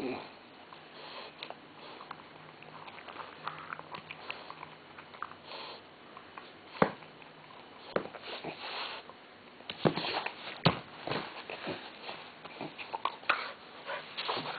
Mm-hmm.